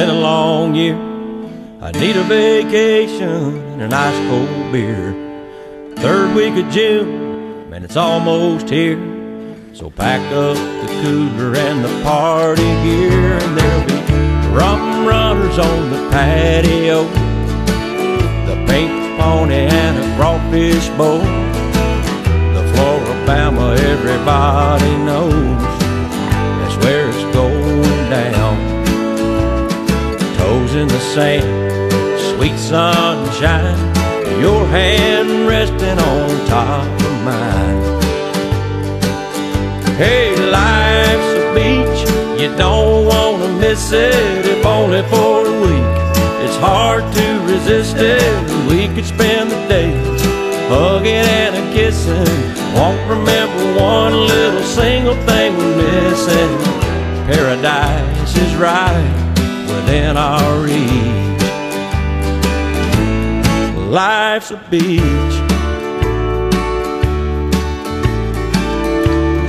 been a long year. I need a vacation and a nice cold beer. Third week of June, man, it's almost here. So pack up the cooler and the party gear, and there'll be rum runners on the patio, the pink pony and a crawfish bowl. The Florabama everybody knows, Sand, sweet sunshine, your hand resting on top of mine. Hey, life's a beach, you don't wanna miss it if only for a week. It's hard to resist it, we could spend the days hugging and a kissing. Won't remember one little single thing we're missing. Paradise is right within our reach. Life's a beach.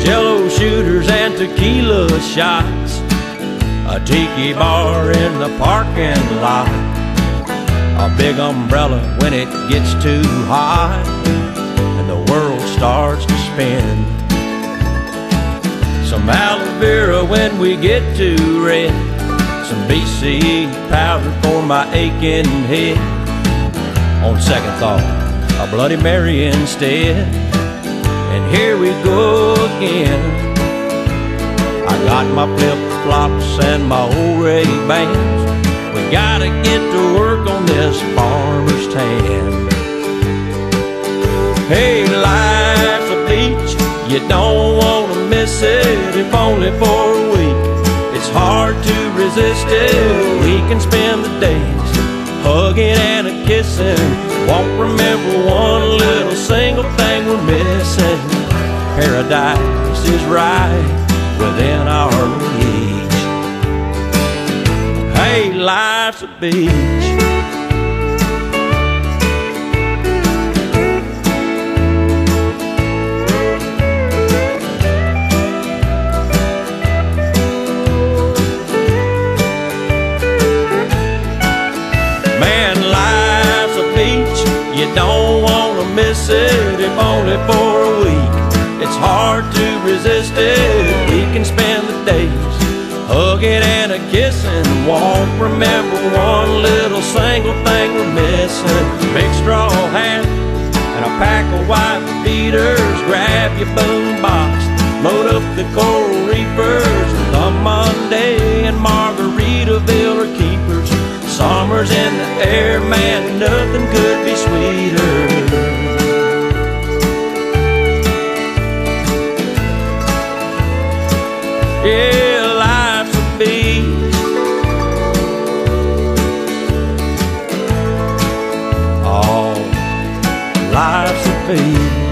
Jello shooters and tequila shots. A tiki bar in the parking lot. A big umbrella when it gets too hot and the world starts to spin. Some aloe vera when we get too red. Some BC powder for my aching head. On second thought, a Bloody Mary instead. And here we go again. I got my flip flops and my old Ray Bans. We gotta get to work on this farmer's tan. Hey, life's a beach, you don't wanna miss it if only for a week. It's hard to resist it. We can spend the days hugging and a kissing. Won't remember one little single thing we're missing. Paradise is right within our reach. Hey, life's a beach. Don't wanna miss it if only for a week. It's hard to resist it. We can spend the days hugging and a kissing. Won't remember one little single thing we're missing. Big straw hat and a pack of white beaters. Grab your boombox, load up the coral reefers. The Monday and Margaritaville are keepers. Summer's in the air, man, nothing life's a phase.